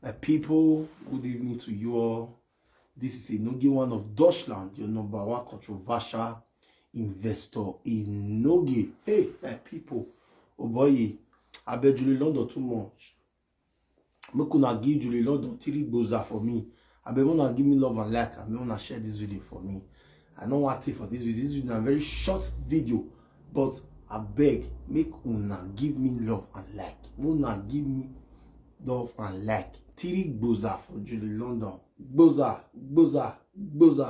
My people, good evening to you all. This is Enogi One of Deutschland, your number one controversial investor. Enogi. Hey, my people. Oh boy, I bet Julie London too much. Make una give Julie London three boza for me. I bet wanna give me love and like. I bet wanna share this video for me. I don't want to for this video. This video is a very short video, but I beg, make una give me love and like. Una give me love and like tírì gbòòzà fojú ní London gbòòzà gbòòzà gbòòzà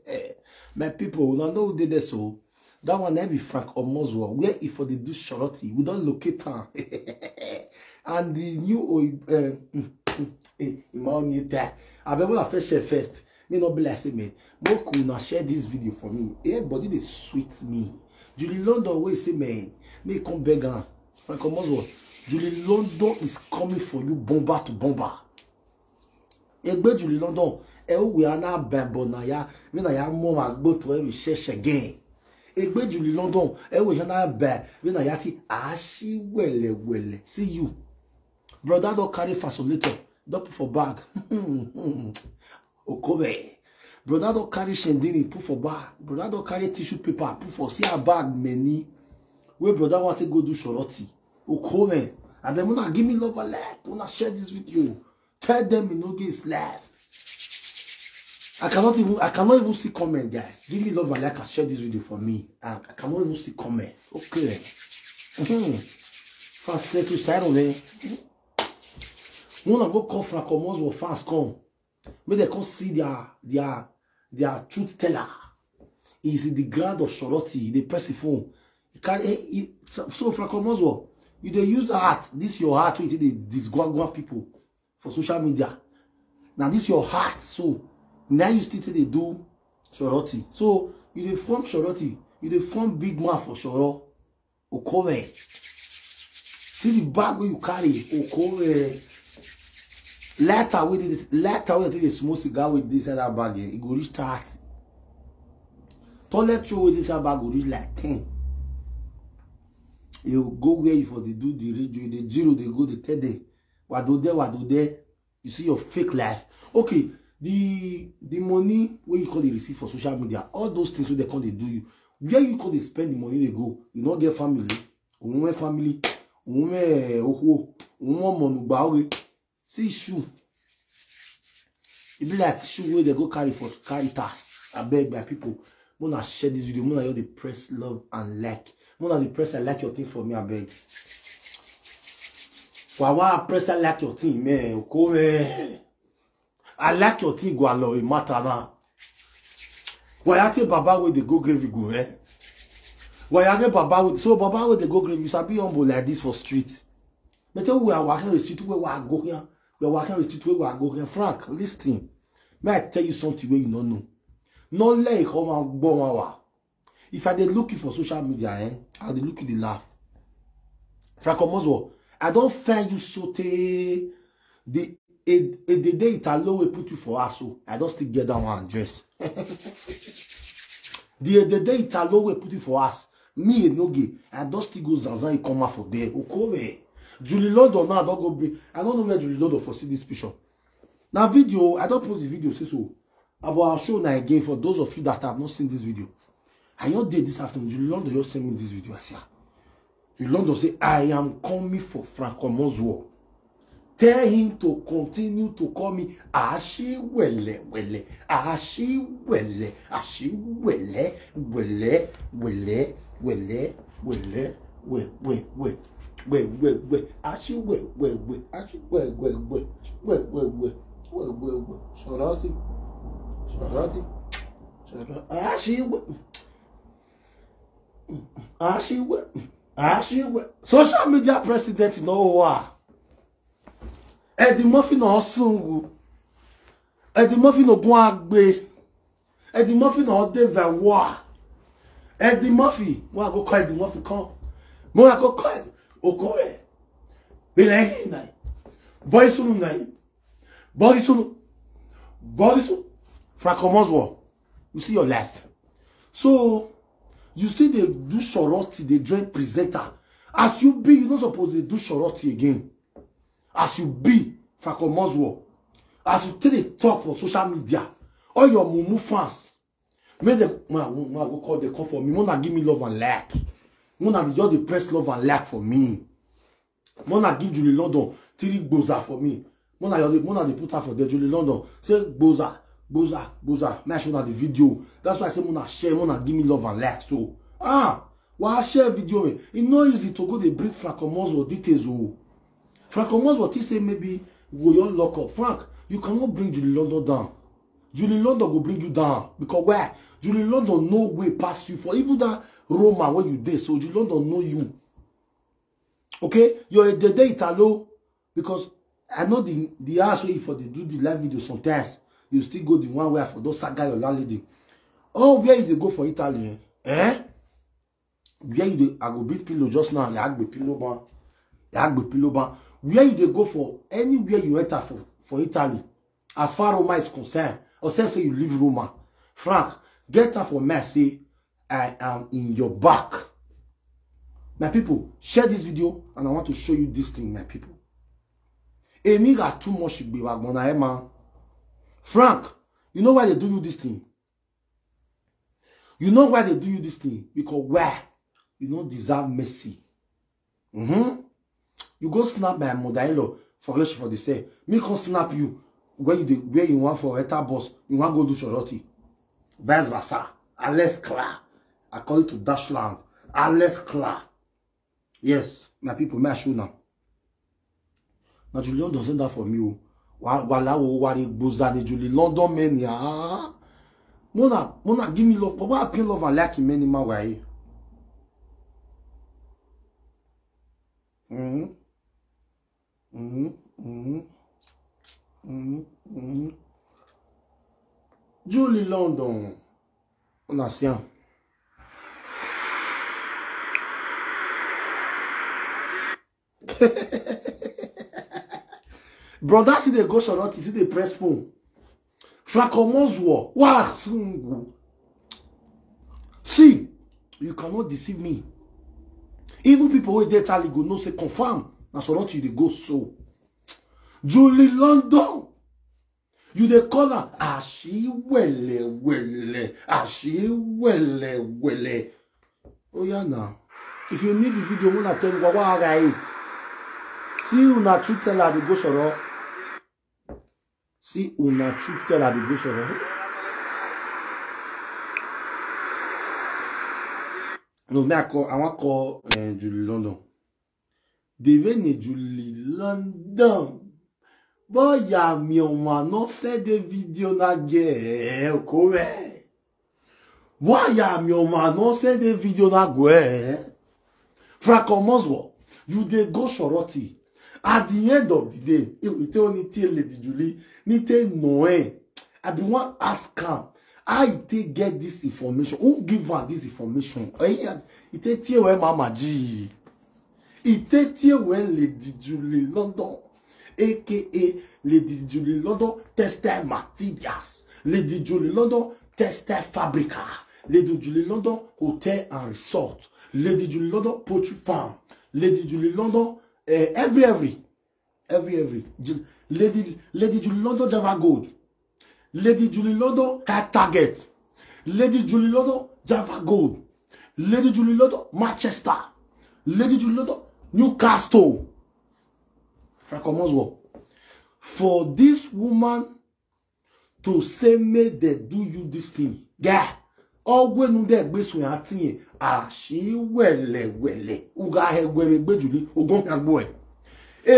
my people we una know who dey there so that one na be Frank Omozua where if for dey do Charlotte, we don't locate her. and the new oyibo ìmọ̀ ọ́ ní tẹ́ abẹ́wò la fẹ́ ṣe first me no be like say man make una share this video for me Everybody, they sweet me Julie London wey say man make come beg am Frank Omozua Julie London is coming for you bomba to bomba. Egbe Julie London, ewe ana bambo na ya, mi na ya mo ma go to every church again. Egbe Julie London, ewe ana ba, mi na ya ti ashi wele wele. See you. Brother don't carry fasolator. Don't put for bag. Okobe. Brother don't carry shendini, put for bag. Brother don't carry tissue paper, put for see a bag many. Where brother want to go do shoroti. Okore. And then when give me love a like, when share this with you. tell them Minoge is live. I cannot even I cannot even see comment, guys. Give me love and like and share this video for me. I, I cannot even see comment. Okay. Mm-hmm. Fans say to side on oh, eh? there. go call from commons where fans come, may they come see their their their truth teller. He is in the ground of Charlotte the person phone. He carry eh, he, so from commons where you dey use heart this your heart wey you take dey disgungun people for social media na this your heart so na you still take dey do shoroti. so you dey form shoroti. you dey form big man for soro okore see the bag wey you carry okore lighter wey dey lighter wey dey smoke cigar wey dey inside that bag e go reach thirty toilet roll wey dey inside bag go reach like ten you go where you for dey do the radio dey zero they go the dey tell them wado there do there you see your fake life okay the the money where you call dey receive for social media all those things where they call they do you where you call they spend the money they go you not get family òun mẹ family òun mẹ eh, owó òun mọ mọnùgbà ọrẹ see shoe It e be like shoe where they go carry for carry I beg my people muna share this video muna just dey press love and like More than the press I like your thing for me, I beg. For a while, press I like your thing, man. Come man. I like your thing, go it matter now. Why I tell Baba with the go gravy, you go, eh? Why I get Baba with so Baba with the go gravy? you shall be humble like this for street. But tell we are walking the street where we are going We are walking the street where we are going here. Frank, listen. May I tell you something where you don't know? Not let it come and go, my if i dey look you for social media eh i dey look you dey laugh franco moswo i don find you sotey the the day edede italowe put you for house o i don still get that one dress the the day edede italowe put you for house me no gay. i don still go zanzan out for there okore julie london now i don go bring i don't know where julie london for see this picture na video i don post the video say so about our show na again for those of you that have not seen this video I just did this afternoon. You London just send me this video. I say, you London say, I am coming for Franco Mozwo. Tell him to continue to call me Ashiwele Wele. Ashiwele. Ashiwele. Wele. Wele. Wele. Wele. wele, wele, wele, wele, wele, We we we. We we we. Ashiwe we we. Ashiwe we we. We we we. We we we. Shorati. Shorati. Shorati. Ashiwe àṣìwẹ̀ àṣìwẹ̀ social media president náà wà ẹ̀dì mọ́fì náà sùnwù ẹ̀dì mọ́fì náà gún agbe ẹ̀dì mọ́fì náà dèvẹ̀ wà ẹ̀dì mọ́fì wọn àkókò ẹ̀dì mọ́fì kan mo àkókò òkò ẹ̀ ilẹ̀ yìí náà bọ́ ìsúnú náà bọ́ ìsúnú bọ́ ìsúnú fracomos war you see your life so you still they do shorty, they join presenter as you be you not supposed to do shorty again as you be fakomozwo as you take the talk for social media all your mumu fans make dem ma ma go call dey come for me mona give me love and like mona dey just the press love and like for me mona give julie london three gboza for me mona dey mona dey put her for the julie london say gboza Boza, Boza, make sure that the video. That's why I say, Mona share, Mona give me love and like. So, ah, I share video? It e not easy to go they break Francomoz or details. Frank Francomoz what he say maybe we all lock up. Frank, you cannot bring Julie London down. Julie London will bring you down because why? Julie London no way pass you for even that Roma where you did. So Julie London know you. Okay, you're a dead Italo because I know the the ass way for they do the live video sometimes you still go the one way for those saga your landlady oh where you dey go for italy eh, eh? where you dey i go beat pillow just now yagbe pillow ban yagbe pillow ban where you They go for anywhere you enter for for italy as far roma is concerned or say you leave roma frank get up for mercy. i am in your back my people share this video and i want to show you this thing my people èmi rà too much ìgbéwàgbọ́n náà ẹ máa. Frank, you know why they do you this thing? You know why they do you this thing? Because why? You don't deserve mercy. Mm-hmm. You go snap my mother-in-law for what for the say. Me come snap you where you where you want for enter bus. You want go do shorty. Vice versa. Alex Clar. According to Dashland. Alex Clar. Yes, my people, may I show now. Now Julian doesn't that for me. Oh walau wari gbozani juli London meni ah, ah mona mona give me love papa appeal love and like Many ma wai mhm mhm mhm mhm mhm Julie London on a Hehehehe Brother, see the ghost or not? Is it dey press phone. Frakomozwo, wah, sungu. See, you cannot deceive me. Even people wey dey tally go know say confirm na not you the ghost. so. Julie London, you dey call her welle welle. Oh yeah now. If you need the video, una tell me what I See not truth teller the ghost or not si on attire telle allegation. No, me akọ àwọn akọ eh, jùlọ London. Dèwé ni jùlọ London. Bóyá mi ò mà ná fẹ́ dé fídíò náà gẹ̀ ẹ́ kó rẹ̀. Bóyá mi ò mà ná fẹ́ dé Fra náà gọ̀ ẹ́. Franco Moswo, you dey go soroti at the end of the day ìwé tí ó ní tí lady Julie ní tí nù e. i be wan ask am how e take get this information who give am this information ìtẹ́ tí ìwé mama jí ìtẹ́ tí ìwé lady Julie London aka lady Julie London textile materials lady Julie London textile fabrica lady Julie London hotel and resort lady Julie London poultry farm lady Julie London Eh, every every every every lady lady Julie London Java Gold lady Julie London car target lady Julie London Java Gold lady Julie London Manchester lady Julie London Newcastle Francomoswo for this woman to say make they do you this thing guy ọgbẹnu dẹ gbèsò yẹn àti yẹn ashiwelewele ugahegwere gbejuli ogonkagboe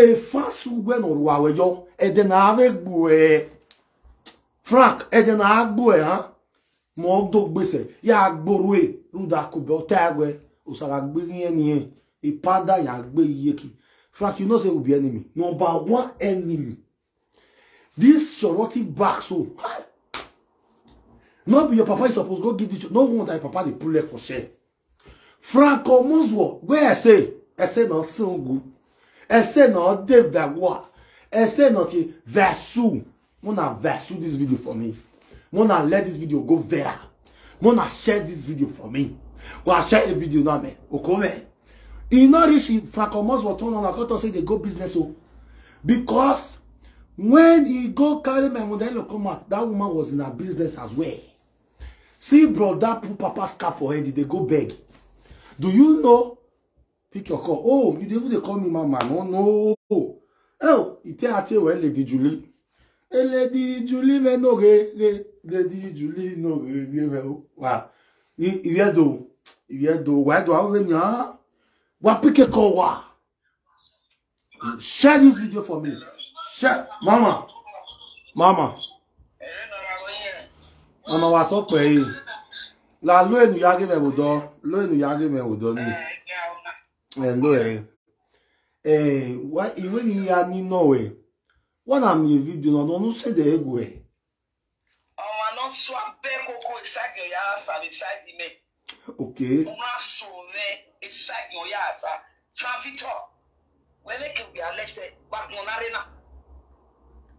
efasugwenụrụwaweyo edenagbue frank edenagbue ha ma ọdọgbese ya gborue rudakube ọtagwe osaragbeihe ipada ya gbe iyeki frank you know say we be enemy number one enemy this shorty back so no be your papa you suppose go give this no one that your papa dey pull leg for share Franco Muzwo, where I say, I say no sungu. I say no de vagwa. I say not versu. Mona versu this video for me. Mona let this video go viral. Mona share this video for me. Well, share a video now, man. Okay, E no reach Franco Muzwo turn on account say they go business o. Because when he go carry my modelo come out, that woman was in her business as well. See, brother, put Papa scarf for head, they go beg. Do you know? Pick your call. Oh, you even they call me mama. No, no. Oh, ite ate well, Lady Julie. Lady Julie, me no ge ge. Lady Julie no ge ge me. Wa. Iye do. Iye do. Why do I we nya? Wa pick your call wa. Share this video for me. Share, mama. Mama. Mama what's up pe yìí la lo enu yage me wodo lo enu yage me wodo ni eh lo eh eh wa iwe ni ya ni no we wana mi video no no se de ego e ọmọ no so abe koko isagi oya asa beside me okay ọmọ aso ne isagi oya asa travitor wele ke bi alese ba no nare na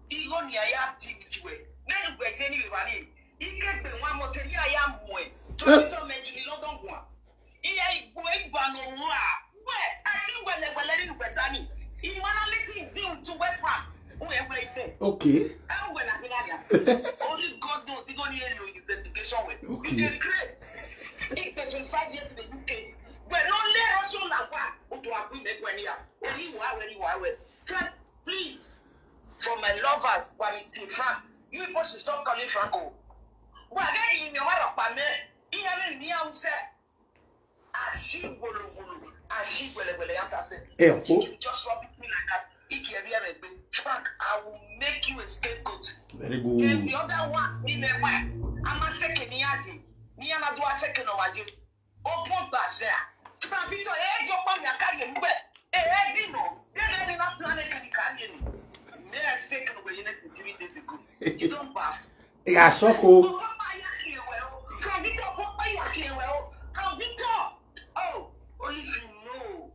igo ni aya ti juwe ne gbe je ni bi wa ni ike pe wa mo te ni aya mu e tọ́jọ́ mẹ́jìlélọ́gọ́gùn à ìyá ìgbò ìgbàna òun à wẹ̀ àti wẹ̀lẹ̀wẹ̀lẹ̀ nínú bẹ̀tà ni ìmọ̀lámẹ́tì ìdíhùn tún wẹ́fà ó yẹ wẹ́ ibẹ̀. ok ẹ ń wẹ̀ láti láyà only God knows he don't hear you his education well. ok he dey great he dey twenty five years in the UK wẹ̀ ló lé rọ́ṣọ́ làwà odò àgbẹ̀ mẹ́gbẹ̀ ni à èyí wà wẹ̀ ni wà wẹ̀ try please for my lovers wà ní tìfà you people should stop calling Franco wà lẹ́yìn ìyẹn wà lọ́pàá mẹ́rin ìyẹn ní àwùjẹ àṣì wòlòwòlò àṣì gbẹlẹgbẹlẹ yàtọ̀ àṣẹ. ẹ fo. just rub it in like that ike ẹbi ẹrẹ gbé track i will make you a scapegoat. very good. then the other one nílẹ̀ wẹ̀ a máa ṣèké ní yàjẹ́ ní yàrá tó wá ṣèké náà wájú ó bó gbàṣẹ à tí màá bí tọ̀ ẹ̀ jọ pọ̀ ní àkàyè ń bẹ̀ ẹ̀ ẹ̀ dìnnà dẹ́rẹ́ ní bá planet kàníkà yẹn ni there I ṣèké ní wẹ̀yẹ́ ní ti three days ago you don baff. ìyá sọ́kò. Can Victor walk by your here? Well, oh, can Victor? Oh, only you know.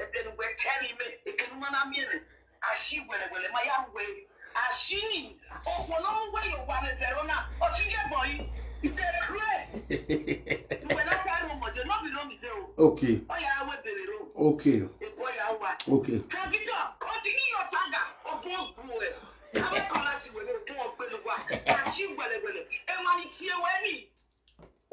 And then we're telling me, it can run a minute. I see where well, my young way. I see. Oh, well, long way you want it, Verona. Oh, see your boy. They're great. When I tell you, you're not belonging there. Okay. Oh, yeah, I went there. Okay. Okay. Can Victor continue your saga? Oh, Okay. Eh, hmm. Love this.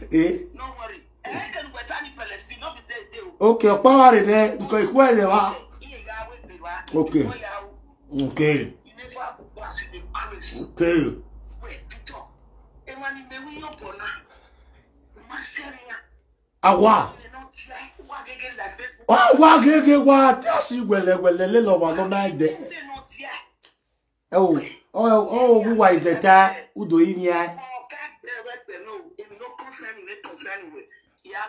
Oh, eh? No worry. Eh, okay, power it there because where eh, they Okay. Okay. Okay. Okay. Awa. Awa gègé wa tí a sì wẹ̀lẹ̀wẹ̀lẹ̀ lé lọ́wọ́ ló máa dẹ̀ ẹ o ọ ọ wíwá ìzẹ̀ta udo yìí ni a. ìyá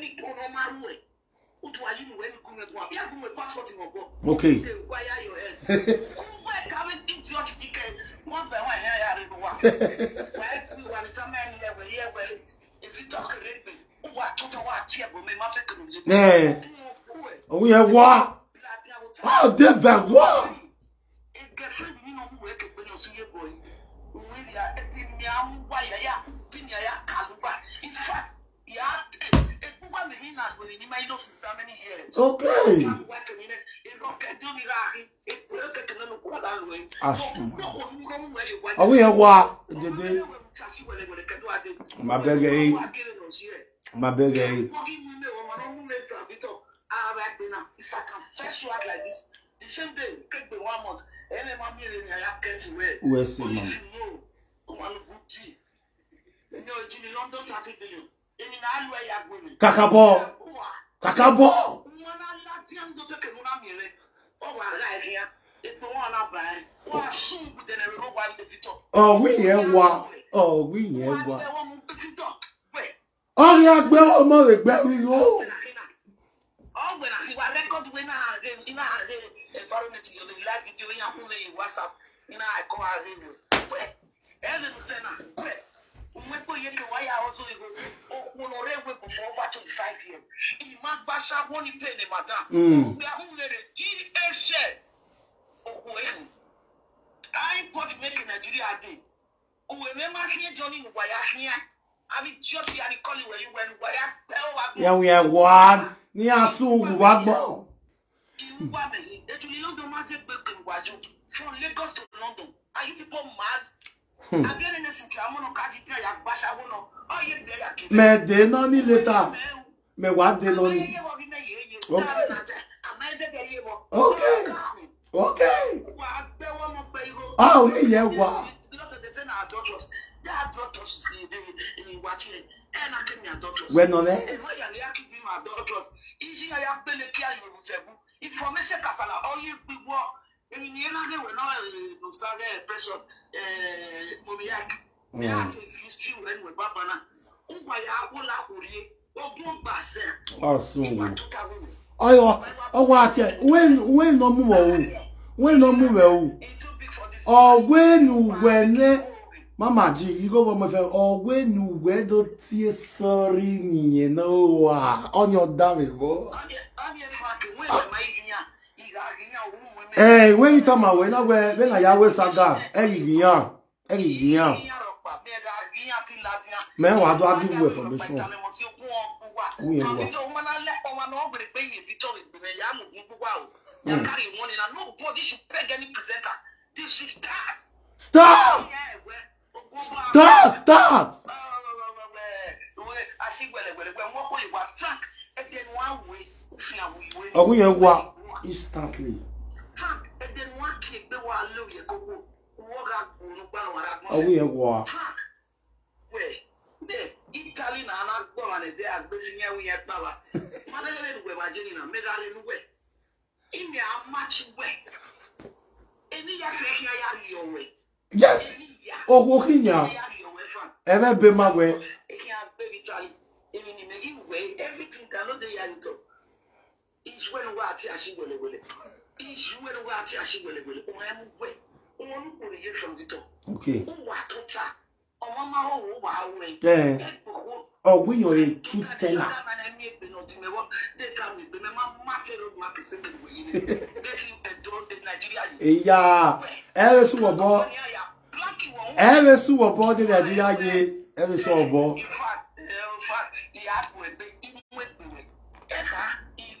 mi Okay. yeah. Oh, we have what? did that Okay. Asun. Ọwọ́ yẹn wá dédé. Má bẹ́gẹ̀ yìí. My bẹ́gẹ̀ yìí. Where's the mom? kàkà bọ̀ kàkà bọ̀. ọ̀wí yẹn wà ọ̀wí yẹn wà ọ̀rẹ́ agbẹ́ ọmọ rẹ̀ gbẹ́ ríro. Environment, you like it, you have to WhatsApp, you know, I call her radio. Where? Ellen Senna, where? umwekwe yeni waya ozo ego okunore weko for over 25 years imagbasa woni pene mm. madam we are hunere dsa okuwehu import make nigeria dey owemema hie joni waya hia abi jọsi arikọli wẹyi wẹni waya pẹ o wa gbọ. yẹn yẹn wà á ní asúwù wá gbọ́. ìwúwa mi ètò ìlú london máa ń jẹ́ pé kò wájú from lagos to london are you people mad mɛ de nɔni le ta mɛ wa de nɔni ok ok ok aw ni yɛ wa. wɛnɔlɛ. information kasala ɔyɛ gbigbo Iniela eh, mm. we no no start pressure eh Momiak. Me at ah, history when we baba na. Ungwa ya wola orie. Ogun gba se. Asun. Ayo, ọwọ́ àti ẹ̀, wẹ́ẹ̀ nọ mú wẹ̀ o, wẹ́ẹ̀ nọ mú wẹ̀ o, ọ̀wẹ́ nù wẹ̀ ní mama ji igo bo me fe ogwe nu we do tie sori ni no wa onyo dame bo onye onye fuck we ah. my Hey, eh, when you talk about when I when I wear saga, hey, giyan, hey, giyan. Man, why do I give away from this one? We ain't what. Stop! Stop! Stop! Ọ̀gùn yẹn wá instantly. ọwọ́ yẹn wọ a. yes ogwo oh, kinya ebe be ma ijiwenuwe àti àṣìwẹ̀lẹ̀wẹ̀lẹ̀ ijiwenuwe àti àṣìwẹ̀lẹ̀wẹ̀lẹ̀ òun ẹ̀ ń wẹ̀ òun ń kùn yé ṣọ̀dítọ̀ ó wà tó ta ọmọ máa wọ̀ wọ́n wà á wẹ̀ ẹ̀ gbogbo ọ̀gbìyàn yẹn tún tẹ́lá. ìyá ẹ̀rẹ́ sùn wọ̀ bọ́ ẹ̀rẹ́ sùn wọ̀ bọ́ ní nàìjíríà yẹ ẹ̀rẹ́ sùn wọ̀ bọ́. ìyá àgbẹ̀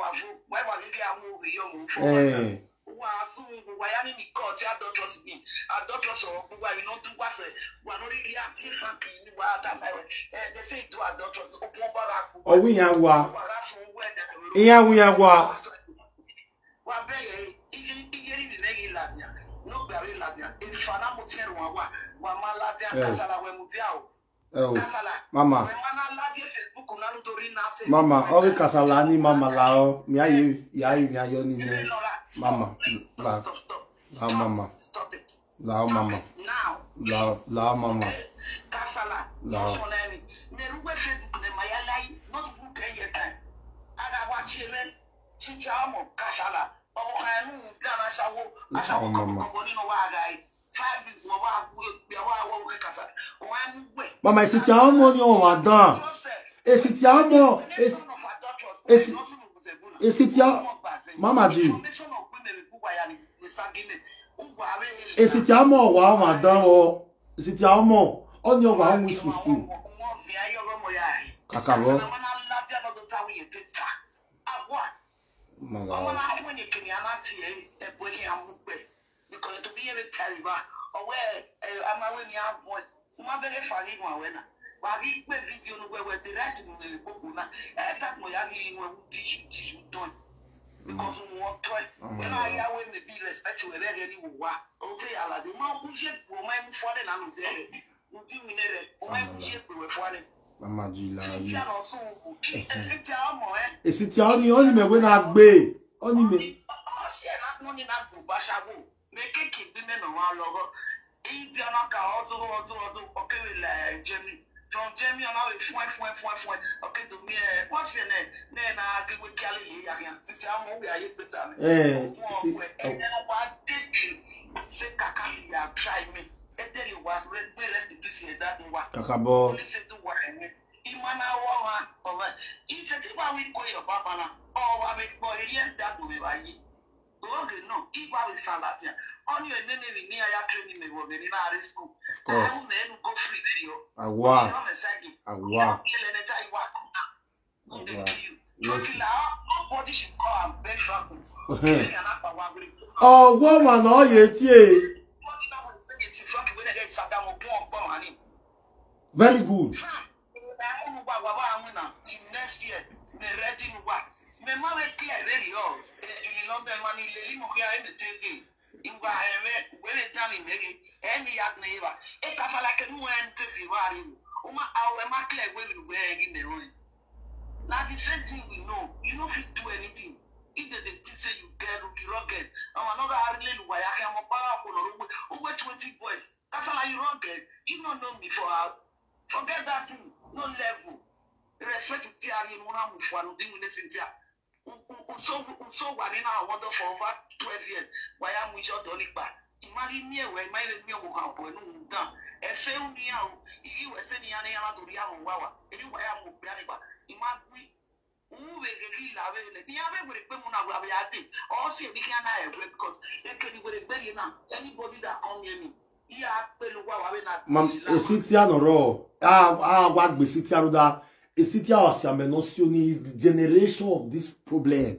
wàásù gbogbo a wa ìyá wa ìyá wa. Ewo. Mama. Mama, ori kasala ni mama lao. Mi ayi ya ayi mi ayo ni ne. Mama. La. La mama. La mama. La la mama. Eh, kasala. La. Nerugbe Facebook ne mayalai not book any time. Aga wa chimen. Chicha mo kasala. Ọmọ kan ẹnu ń dáná ṣáwó. Aṣàwọ̀ kọ̀ọ̀kan nínú wa àgá Mama, But my city almost you are done. A city almost is a city. Mama G. A city almost wow, madam. Or a city almost on your wow, Miss Susu. Kakaro. Mama kɔlɛtɔ bi yɛ bɛ tari ba ɔwɛ ɛɛ amawe mi abɔ yi kuma bɛ kɛ fali mu awɛ na wa ki kpe video nu wɛwɛ de la ti mu na ɛɛ kun ya ki wɛ wu disu disu dɔn because mu wɔ tɔ yi ɛna ayawe mi bi respect wɛ bɛ yɛ ni wo wa o te yala de ma ko se gbo ma mu fɔ de na de rɛ nu ti mi ne rɛ o ma mu se gbo wɛ de. Mama ji la yi. Èsì tí a ọ́ ni ọ́ ni mẹ̀wé náà gbé. Ọ́ ni mẹ̀. Ọ̀sẹ̀ náà ni náà gbò bá ṣáàbò bekeke bi ne na wa lɔgɔ india na ka ɔzɔ ɔzɔ ɔzɔ ɔke le la jɛmi tɔn jɛmi ɔna le fɔn fɔn fɔn fɔn ɔke domi ɛ wɔsi nɛ ne na gbegbe kiali yi yaya titi amu wi ayi gbeta mi. ɛɛ si ɔ ɛnɛ wa depi se kaka li ya try me ɛdɛ li wa gbɛ rest in peace yɛ da n wa. kakabɔ polisi ti wa ɛmɛ imana wɔ ha ɔbɛ itsɛ ba wi ko yɛ ba bana ɔwɔ a bɛ gbɔ eri yɛ da domi ba yi oge no ịgbarịsa latin ọnụ eneneri nne ya ya treni mewere na enu go very ọgwọ ma na ọ ga-etie very good. Eh, a memaweti eberiyo ejunilobe manile imokia eh, edetege igba eme wele dami mege emi eh, yadne eba ekafalake nuwente fiwariwo uma awemakle webinuweegineoe na the same thing we know you no fit do anything if they dey think say you get rugi rugged ọmọ náà gàá rí lẹ́nu wàyà kí ọmọ pàrọ̀ àpò lọ́rọ́ wẹ̀ ó wẹ̀ twenty boys kásálà you rugged you no know me for how forget that thing no level respect ti a ramu fanu dinu nesin ti a sowari na awodo for over twelve years waya mwisho dolipa imari mie we imari mie wo ka bo enu ndan ese uni ya o iyi we se ni ya ne yana tori ya wa wa ebi waya mo gbe ani pa imagwi uwe gegi lawe ne ni awe were pe mu na wa ya de o si ebi kan na e because e ke ni were gbe ni na anybody that come here me Mam, esi ti a nọrọ a wa gbèsè ti a rọ da esi ti a wà sí náà sí o ní is the generation of this problem.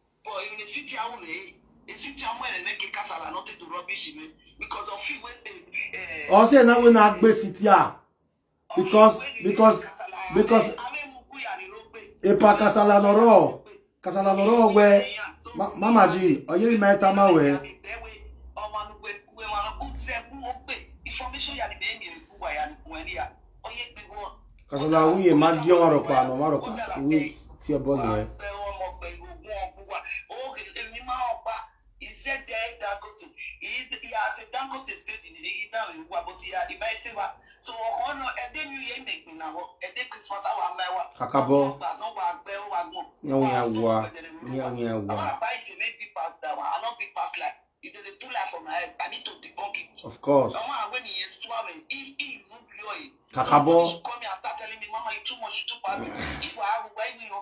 but even the city I will the city I'm wearing a casala not to rubbish me because of few when they uh, also now when I go city because because because ipa kasala nọrọ kasala nọrọ wẹ mama ji ọyẹ ìmọ ẹta má wẹ. kasala wuye ma di ọmọ rọpa ọmọ rọpa wuye tí bọ nìyẹn. zde dangote iyi ase dangote state ni iyi dan ewu aboti ya iba ese wa so ọhọ nọ ẹdẹ mi yẹ ime gbin na ẹdẹ christmas àwọn àbá ìjòmé bí pass that one i no fit pass like my head i need to debunk it. of course. àwọn àwọn ènìyàn suwame if if move your. kakabɔ. so when she call me and start telling me mama you too much you too pass if wàá wọ ẹni yọ.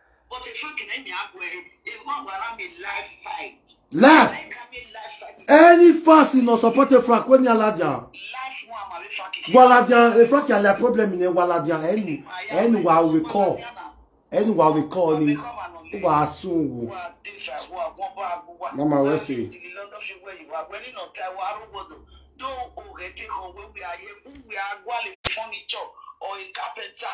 life Any fast in support a frank when you're larger. Waladia, if I can have a problem in Waladia, any, any while we call, any while we call ni, wa soon. Mama, let's see. Though, okay, take on where we are, we are going furniture or a carpenter.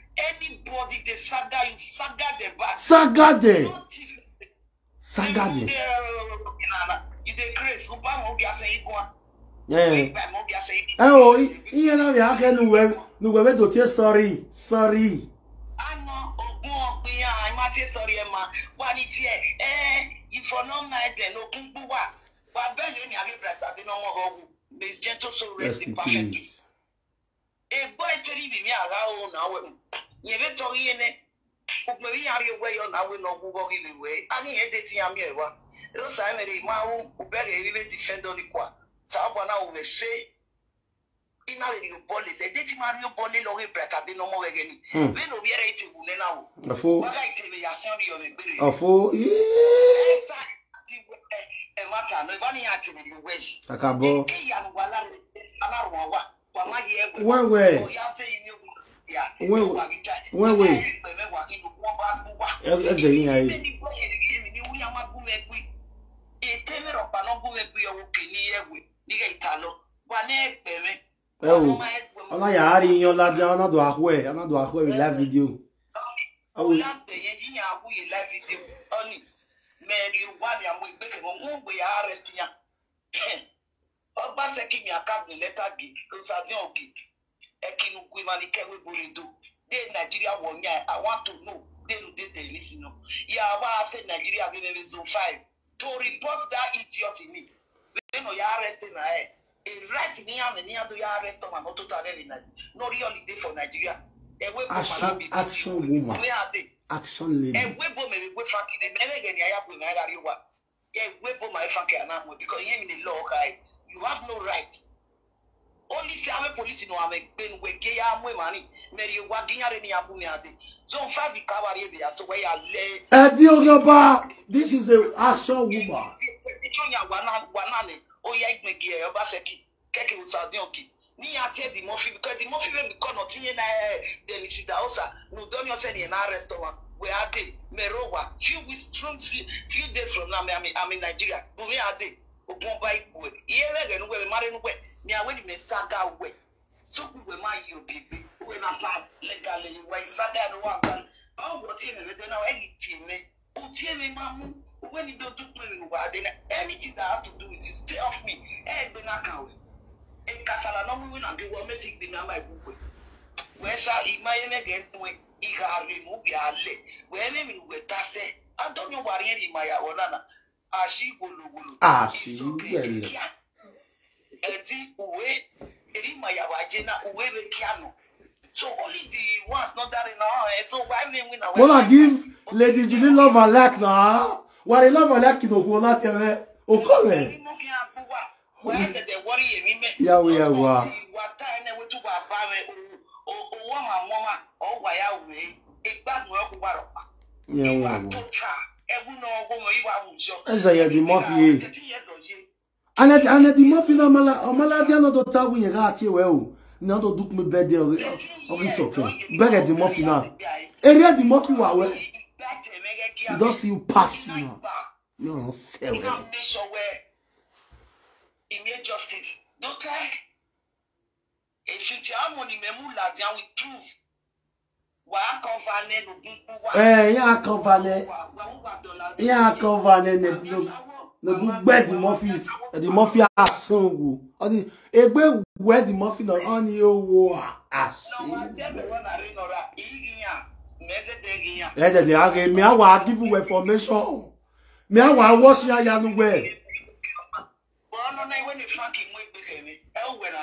Anybody they saga, you saga them back. Saga them. Saga them. Uh, yeah. Oh, iye na ya ke nu we nu we do te sorry, sorry. Ano ogun opin ya, ma te sorry e eh, ma. Wa ni ti e, eh, ifo no ma e den okun gbu wa. Wa be yo ni abi brother ti no mo go. Miss Gentle so rest in peace. ebo echere ya agha ahụ na we nyere chọrọ ihe ne ukpere ihe ahụ egwe ya na awe na ọgwụgwọ gị wee agha ihe deti ya mịa ewa rosa e mere ime ahụ ubere erire difendori kwa sa ọgwa na uwe se ina riri bọọlị dedeti ma rio bọọlị lọrị brata dị na na obiere ugwu na ya sịọ rịọ ekpere ọfụ wẹ́wẹ́ wẹ́wẹ́ ẹsẹ̀ yín ayé. ẹ wò ọ̀nà yàrá rí yan ládé ọ̀nà dò àhú ẹ̀ ọ̀nà dò àhú ẹ̀ rí live video. ọ̀nà wà ní àwọn ìgbésẹ̀ wọn wọ́n gbé yàrá rẹ̀ sí yàn ọgbafekimi akadụ leta gị rosadion gị ekinukwu imalikewe burido de nigeria wonya i want to know derude television ya wa ase nigeria gịnere zone five to report that idiot me weno ya arrest na e a right ni ya na ya do ya arrest ma no total again na no real dey for nigeria ewe bo ma be action woman action lady ewe bo me we fucking me me gani aya bo na gari wa ewe bo my fucking na mo because yemi ni law kai You have no right. Only say ame polisi no ame ben weke ya amwe mani. Meri wa ginyare ni abu ni ade. so we ya le. Adi Oyoba, this is a actual woman. Icho nya wana wana ne. Keke usadi oki. Ni mofi because di mofi we because no tinye na eh, osa. No don yo se ni e na restaurant. Merowa. Few weeks, few days from now, I'm in Nigeria. Bumi ade. obumba igwe ihe ege nugwe mara nugwe mia weni me saga uwe tupu ma yi uwe na pa legale uwe saga no wa ọ wọ ti me de na egi ti me o ti me ma mu uwe ni do du pe ni wa de na that have to do stay off me e gbe na kan we e kasala no na bi wo gbe na ma we me ge ale wee memi weta se adọnyụ ya àṣìwòlòwòlò àṣìwẹ̀lẹ̀ ẹ̀dí òwe èrìmọ̀ ìyàwó ajé náà òwe rẹ̀ kíá nù. So only the ones not that in our head. So why me win away? Wanna give Lady Julie love and like now? Why love and like in Okona Tele? Okone? Yàwó yàwó a. Yàwó yàwó ɛza yɛ di mɔfi ye ana di mɔfi na ɔmala di ana dɔ ta wunyɛ ka ati wɛ o na dɔ du kun bɛ bɛɛ di ɔbi sɔkɛ bɛɛ di mɔfi na area di mɔfi wa wɛ you don't see you pass you know you don sɛ wɛ. Justice. Don't try. If you tell money, we will prove Eh, ya akọvane, ya akọvane n'ebugbẹ di Murphy, di Murphy asunwu. Ọni egbe wẹ di Murphy na ọni owo a. Ẹjẹ di aga mi awa give you information. Mi awa wash ya yanu wẹ. Bọ́ọ̀nù náà ìwé ni Frank mú ìgbésẹ̀ mi, ẹ wẹ̀ rà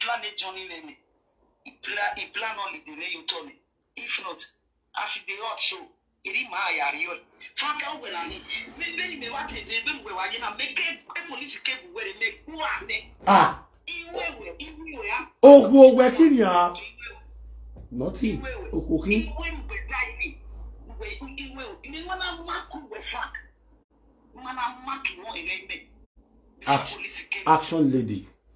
plan ní Johnny mi he plan he plan holiday make you tell me if not as e dey hot so eri maa yari yọ fọnkẹ wẹla ni mẹgbẹ ni mẹwa tẹ ẹ bẹ wẹwa yẹn na mẹkẹ ẹ polisi kẹbù wẹrẹ mẹ kú àná. a iwewe iwewe a. ogun ogun ẹkí ni a nọtì òkòkí. iwe mgbe dáì ni mgbe iwe ni wọn na mmakụ wẹ frank wọn na mmakụ wọn ẹ ẹ mẹ. action lady.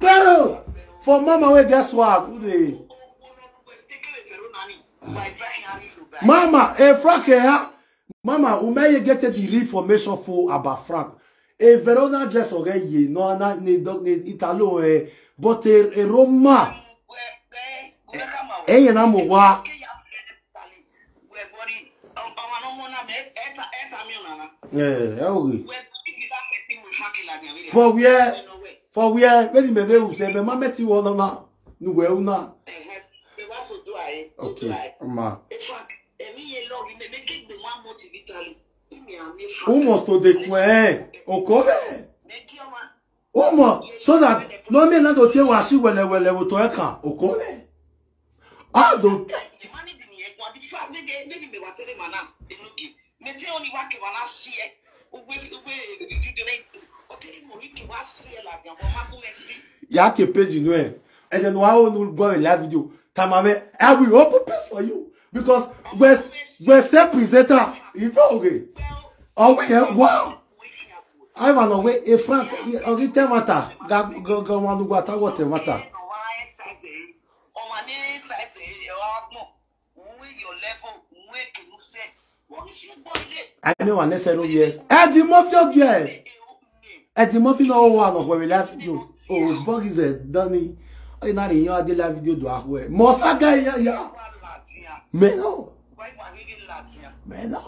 Tell for mama we get swag who dey. Mama, a eh, Frank here. Eh, mama, we may get the information for about Frank. A eh, Verona just oge no na ne dog ne Italo eh but a, Roma. Eh na mo wa. Yeah, yeah, okay. For where? for where when me dey say me mama ti wo na nu we una me wa so do ai okay ma almost to the queen okore omo so that no me na do tie wa si wele wele wo to e kan okore ah do Y'a que pay you know. E. E And then why won't you go in e live video? Tamawe, I will open pay for you. Because when when say presenter, it's not okay. Oh eh, wait, wow. I want to wait. Hey Frank, okay, tell matter. Go go go. Want to go at what matter? I know I necessarily. Hey, eh, the mafia girl ẹtì mọ́fí náà wà lọ́pẹ̀rẹ̀ láfídíò òun oh, bọ́gìzẹ̀ dání ọ̀yìn náà nìyẹn adé láfídíò dò àwọ̀ ẹ̀ mọ̀ sága ẹ̀yà yá mẹ́nà mẹ́nà.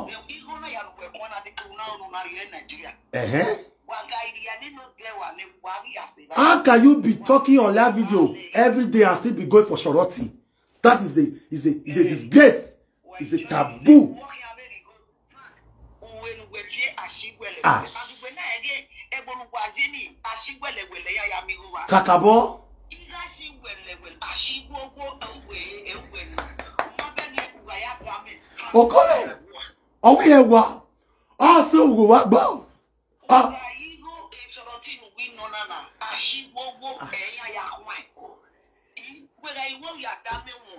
How can you be talking on live video every day and still be going for shoroti? That is a is a is a disgrace. Is a taboo. Ah egborugwu ajini tashi gwelewele ya ya miruwa kakabo igashi gwelewele tashi gwogwo ewe ewe mmabene ugwa ya dame okore owi ewa ọsọ ugwu wa gbọ ọ. ihu ịchọrọ tinubu nọ na na tashi gwogwo eya ya nwa igbere iwe ya dame nwụ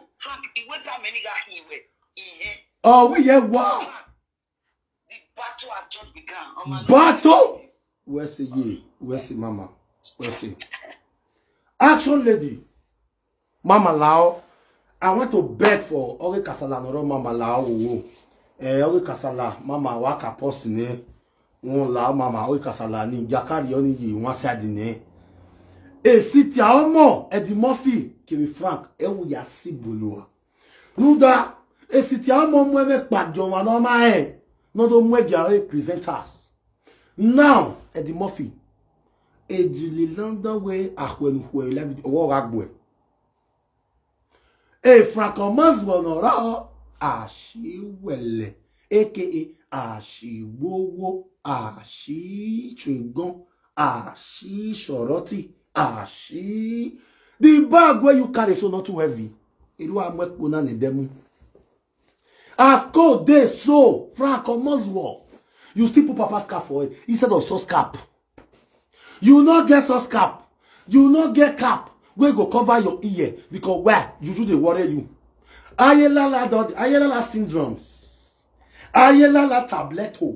iwe dame ni gaghị iwe ihe. ọwi ewa. The battle has just begun. Battle. Where's the ye? Where's the mama? Where's the action lady? Mama Lao. I want to beg for Ori Kasala Noro Mama Lao. Eh, Ori Kasala, Mama Waka Posine. Won Lao Mama Ori Kasala ni Jakari Oni Yi Wan Sadine. Eh, tí a ọmọ Eddie Murphy Kiri Frank ẹ e wò ya si bolúwa. Nuda Eh, tí a ọmọ mú ẹgbẹ́ e pàjọ́ wọn lọ́mọ ẹ̀ lọ́dọ̀ mú ẹ̀jẹ̀ e. àwọn presenters now Eddie Murphy ejìlè London way àpẹnufu ẹ̀ lábí ọwọ́ ra gbọ́ ẹ̀ efrakan mọ́sùmọ̀nà ọ̀rọ̀ àṣìwẹ̀lẹ̀ aka àṣìwówó àṣìṣùgbọ́n àṣìṣọ̀rọ́tì àṣì the bag wey you carry so not too heavy irú amẹ́pọ̀ náà lè dẹ́mú as cold dey so frakan mọ́sùmọ̀nà you still put papa cap for it instead of sauce cap you not get sauce cap you not get cap We go cover your ear because where you do they worry you ayelala don ayelala syndromes ayelala tableto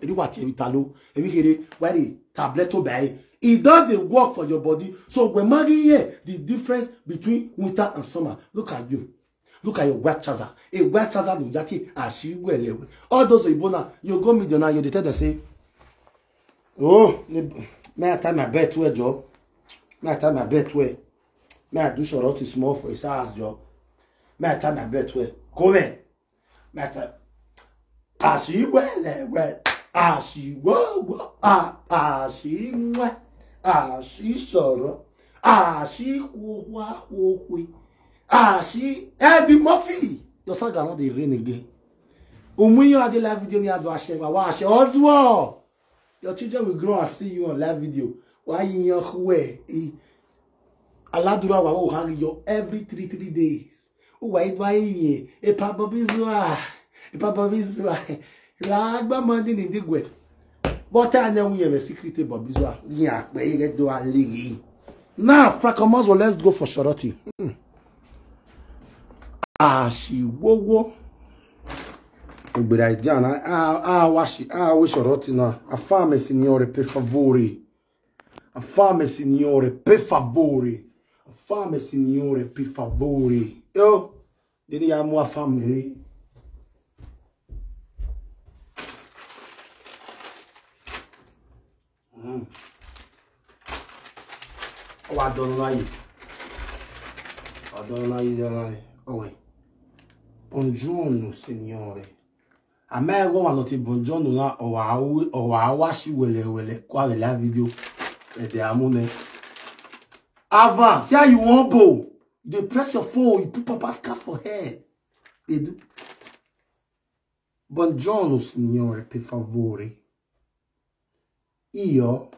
eriwa ti emi talo emi kere wari tableto By it e does the work for your body so gbemari here the difference between winter and summer look at you Look at your white trouser. A white trouser look that ah, well. All those Ibona, you go millionaire, you tell them say, oh, may I tie my belt well, Joe? May I tie my belt well? May I do short to small for his ass, Joe? May I tie my belt well? Come in. May I tie. Ashiwele, ah, well, ashiwo, ah, ashiwe, ashishoro, ashiwo, ah, sorrow. ah, ah, ah, ah, ah, ah, Ah, she, Eddie Murphy. Your son got the rain again. When you are the live video, you have to watch it. Oswald. Your children will grow and see you on live video. Why in your way? Aladura wa wo hang yo every three three days. O wa idwa yin e pa bobizwa. E pa bobizwa. La agba mandi ni digwe. But I know we have a secret bobizwa. Yin ape do ale yi. Now, Fracomozo, let's go for Shorty. Hmm ashiwowo ugbere idea na awashi awishorotina a fame signore per favore a fame signore per favore a fame signore per favore yo dini amo a fame Mm. Oh, I don't like it. I don't like it. I don't like it. Oh, wait. buongiorno Signore. A me è Roma non ti buongiorno no? O a owawa si wele wele kwa la video e de amune. Avant, see how you want bo. You press your phone, you put papa's cap for head. Eh. They Buongiorno Signore, per favore. Io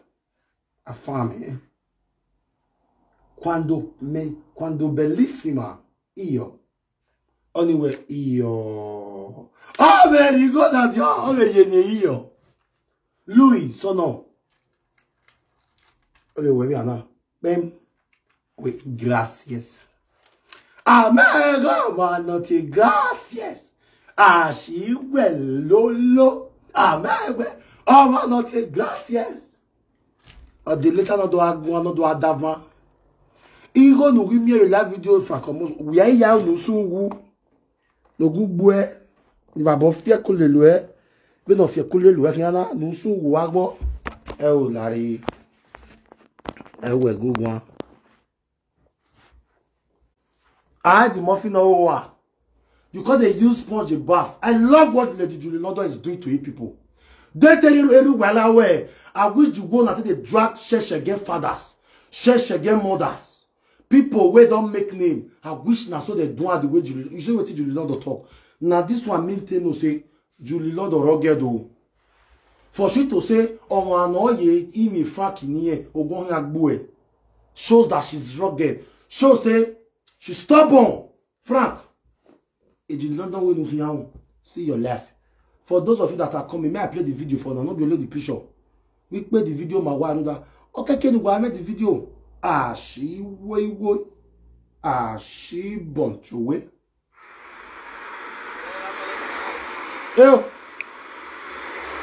a fame quando, me, quando bellissima io Anyway, io. Oh, Ah, Oh, ricordati, ah, le viene io. Lui sono. we are now. Bem. Oui, gracias. Amego, ma non ti gracias. Ah, well, lolo. Amego, oh, ma non ti gracias. Adele tana do a agun ana do a adavan. Iro nu wi mi la video fra We are ayi ya so suwu n'ogugboe n'ibabɔ fie ko le loɛ bɛ nɔ fie ko le loɛ kìnyɛ na nusu wo agbɔ ɛwò lari ɛwɔ egungun a di mɔfi na o wa you come dey use sponge baff i love what lady julie london is doing to you people dey tell you every while eru wahala well awujugo na take dey drag church again fathers church again mothers people wey don make name i wish na so they do am the way julie you see wetin julie london talk Now this one mean tey know say julie london rugged o oh. for she to say oh àná yẹ imi frank nìyẹn ogun ọyàn gbó ẹ shows that she's rugged shows say she stubborn frank julie london wey no fi hàn see your life for those of you that are coming may i play the video for now. no be only the picture we play the video ma wa anoda okeke nugba i make the video àṣìwéwó àṣìbọ̀njòwé. Eo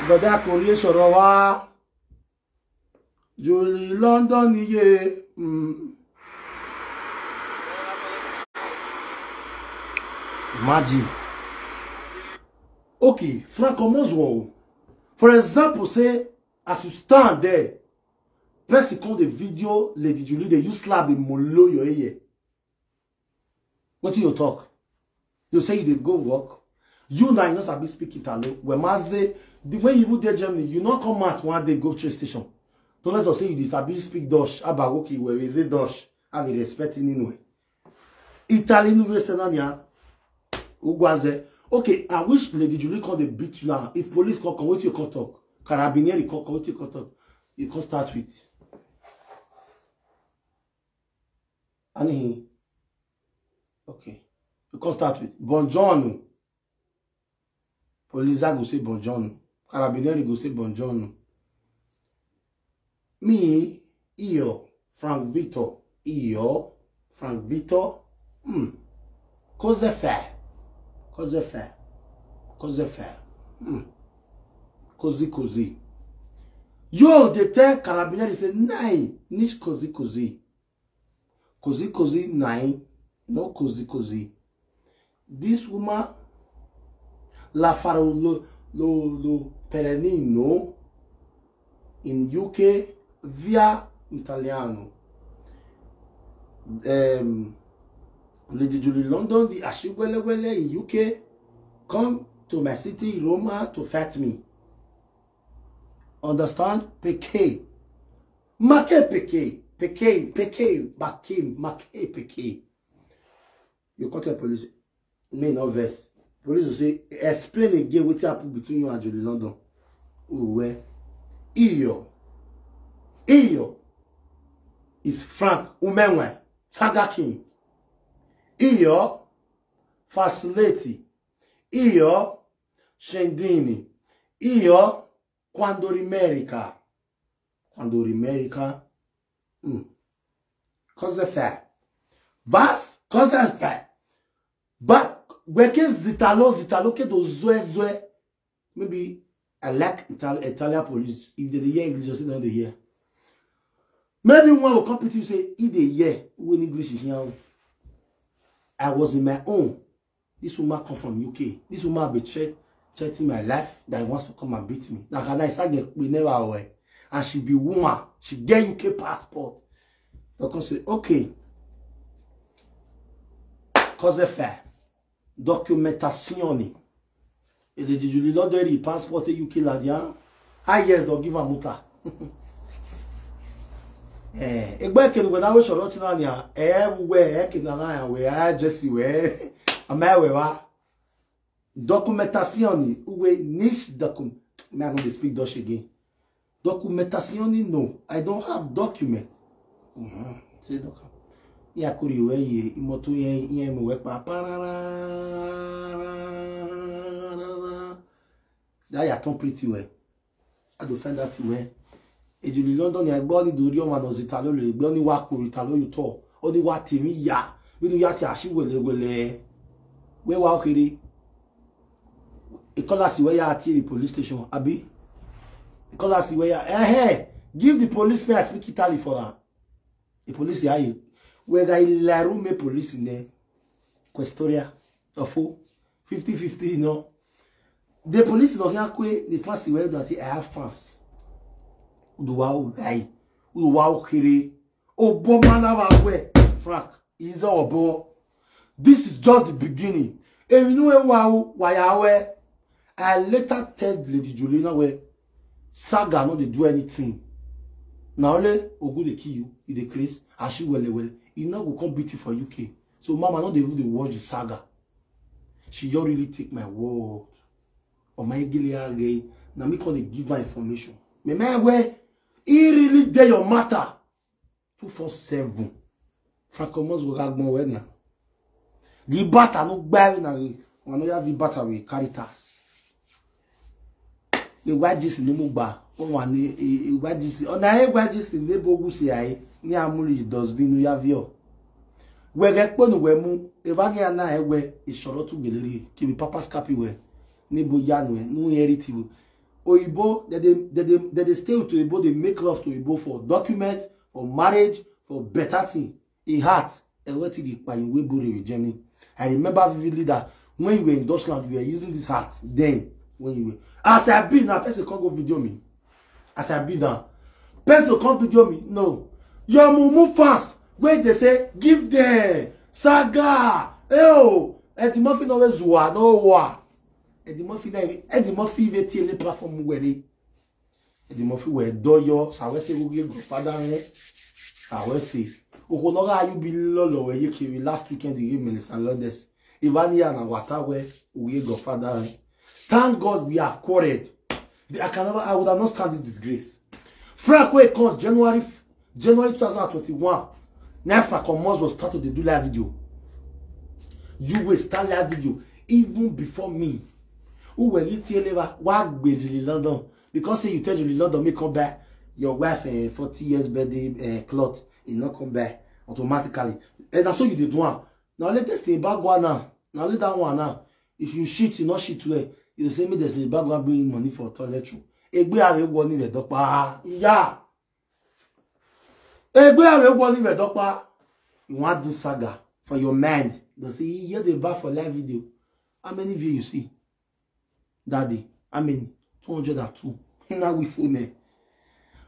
bọ̀dá kò lè sọ̀rọ̀ wá jòrì London níye. Mm. Imagine. Okay, Franco Moswell, for example, say, as you stand there, Person come the video Lady Julie, they "You slab in molo your ear. What do you talk? You say you did go work. You now you know sabi speak Italo. When Maze, the way you would there Germany, you not come out one day go train station. Don't let us say you sabi speak Dutch. Abagoki, where we say Dutch? I be respecting anyway. Italy no way senania. Ugwaze. Okay, I wish Lady Julie come the beat you now. If police come, come with you come talk. Carabinieri come, come with you come talk. You can start with. and he okay you can start with bonjour police go say bonjour carabinieri go say bonjour me io frank victor io frank victor hmm cosa fa cosa fa cosa fa hmm così così yo dey tell carabinieri say nine niche così così Cozy Cozy não no Cozy Cozy. This woman, La Farolo Lo Perenino, in UK, via italiano. Um, Lady Julie London, the Wele in UK, come to my city, Roma, to fat me. Understand? PK. Market PK. Peke, peke, bakim, make, peke. You call the police, may not verse. Police will say, explain again what happened between you and Julie London. Uwe, iyo, iyo is Frank Umenwe, Saga King. Iyo, Facility. Iyo, Shendini. Iyo, America. Quandorimerica. America. Cause cause Cosefè. Vas but Ba weke zitalo zitalo ke do zoe zoe. Maybe I like Italian Italian police. If they hear English, just don't hear. Maybe one will come to you say, if they hear when English is here. I was in my own. This woman come from UK. This woman be threat, threatening my life that wants to come and beat me. Now, can I say we never aware? and she be woman she get uk passport doctor say okay cause fair documentation e ah. Ah, eh, ni èdè jìjìlì lọ́dọ̀ èrè passport uk ladian highest dog give am uta ẹgbẹ́ kiri wẹ̀dá wẹ̀ sọ̀rọ̀ tí náà ni ẹ̀ wẹ̀ ẹ̀ kiri náà yà wẹ̀ ẹ̀ jẹ́sì wẹ̀ àmọ́ ẹ̀ wẹ̀ wá documentation ni niche document may i no speak dutch again Documentazioni, no. I don't have document. Ṣé dọ́kà? Ní àkórí ìwé yìí, ìmọ̀ tó yẹn yẹn mọ̀ wẹ́ pa párárá. Dáyà tán pírítì wẹ̀. Adòfẹ́ndà ti wẹ̀. Èjìlì London ni ẹgbẹ́ ọ́nì dòrí ọmọ àná òsìta lórí ẹgbẹ́ ọ́nì wa kò ìta lórí tọ̀. ọ́nì wa tèmi yá. Nínú yá ti àṣì wẹ̀lẹ̀wẹ̀lẹ̀. Wẹ́wà òkèrè. Ìkọ́lá sì wẹ́yà àti èrè police station, Abi. Because I see where you are, eh, hey, give the police pay. I speak Italy for her. The police are here. Whether in La Rume police in there. Questoria. Ofo. 50-50, you know. The police in Ohiakwe, the fancy where that I have fans. Uduwa udai. Uduwa kiri. Oboma na wakwe. Frank. Iza obo. This is just the beginning. If you know where why are, we? I later tell Lady Juliana where saga no dey do anything na only ogun dey kill you He dey craze ashi well, well. He e no go come beat you for uk so mama no dey do the watch the saga she just really take my word Or omayegile are now me come dey give my information man, where he really dey your matter two four seven franco mosgo gagbon well na the batter no gbari na we wọn no ya batter we carry tax egwajisi n'umugba nwanne egwajisi ọ na egwajisi n'ebe ogwu si anyị nye amụrụ dosbinu ya vio were kponu wee mụ ebaghị ya na egwe ịchọrọ tụgelere kibi papa scapi wee n'ebo ya nwe n'unye ritibu oyibo they stay with oyibo dey make love to oyibo for document for marriage for better thing in heart ewetiri kpayin wey bore with germany i remember vividly that when you were in dutchland you were using this heart then when you were as i be now person come go video me as i be now person come video me no your mumu fast. wey dey say give dem saga eo ẹdì mọ́fì náà wẹ́ zùwà náà wà ẹdì mọ́fì náà ẹdì mọ́fì wẹ́ tí ẹlẹ́ platform wẹ̀rẹ́ ẹdì mọ́fì wẹ́ dọ́yọ́ sàwẹ́sẹ̀ gbogbo ẹgbẹ́ fada rẹ sàwẹ́sẹ̀ òkò náà ayúbi lọ́lọ́ wẹ̀ yé kiri last weekend ìrè mẹ̀lẹ́sà lọ́dẹ̀sì ìbáníyà náà wàtá wẹ́ òwe go fada rẹ. Thank God we have quarreled. I can never, I would have not stand this disgrace. Frank Wekon, January, January 2021, now Frank Omos was started to do live video. You will start live video even before me. Who were you tell ever? Why with Julie London? Because say you tell Julie London, me come back, your wife uh, eh, 40 years birthday uh, cloth, it e not come back automatically. And that's what you did one. Now let us stay back one now. Now let that one now. If you shit, you not shit to her you say make the slave bag wan bring money for toilet toiletry egbe are wọ nílẹ̀ dọ́pa ìyá egbe are wọ nílẹ̀ dọ́pa you wan do saga for your mind you say you hear the bar for live video how many view you see Daddy? day how many two hundred and two na we phone eh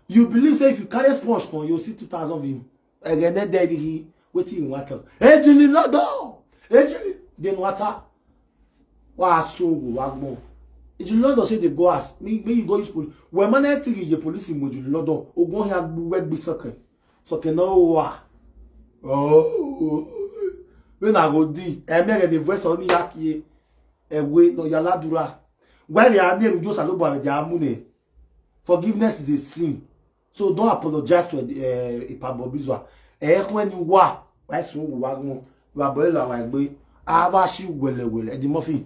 you believe say if you carry sponge for you see two thousand view ẹgẹdẹ dẹrẹ wetin you wan talk ejili lọdọ ejili dey no water wàá sóògùn wàá gbọ́n ìjùlọ lọ́dọ̀ say dey go as gbé yìí go use police wẹ̀ mọ́ náà tìrì ìyè polisi mọ̀ ìjùlọ lọ́dọ̀ ogun ọ̀hìn agbẹ́gbẹ́ sọ̀kẹ̀ sọ̀kẹ̀ náà wà wey na go di ẹ̀mẹ́rẹ̀ the voice ọ̀ níyà kí ẹ̀wé lọ́yà name wẹ́rẹ̀ àní èròjì òsàlóbọ̀ àrẹ̀dẹ̀ àmúnẹ forgiveness is a sin so don't apologize to ìpàbọ̀bízọ̀ ẹ̀ẹ́kún ẹni wà wáìsùn òwò wá gan wà a àwọn ẹgbẹ́ àwa ṣì wẹ̀lẹ̀wẹ̀lẹ̀ ẹ̀dínmọ́fìn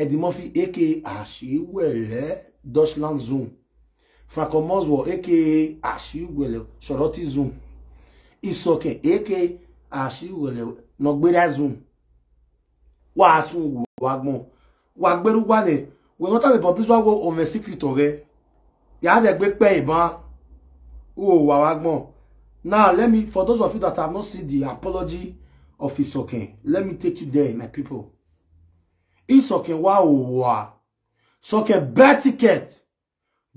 Eddie Murphy, aka Ashiwele, Deutschland Zoom. Franco Moswell, aka Ashiwele, Shoroti Zoom. Isoken, aka Ashiwele, Nogbera Zoom. Wasun Wagbon. Wagberu Wane. We not have a public go on the secret of You had a great pay, man. Oh, wagmo? Now, let me, for those of you that have not seen the apology of Isoken, let me take you there, my people. Isoke wa wa. Soke buy ticket.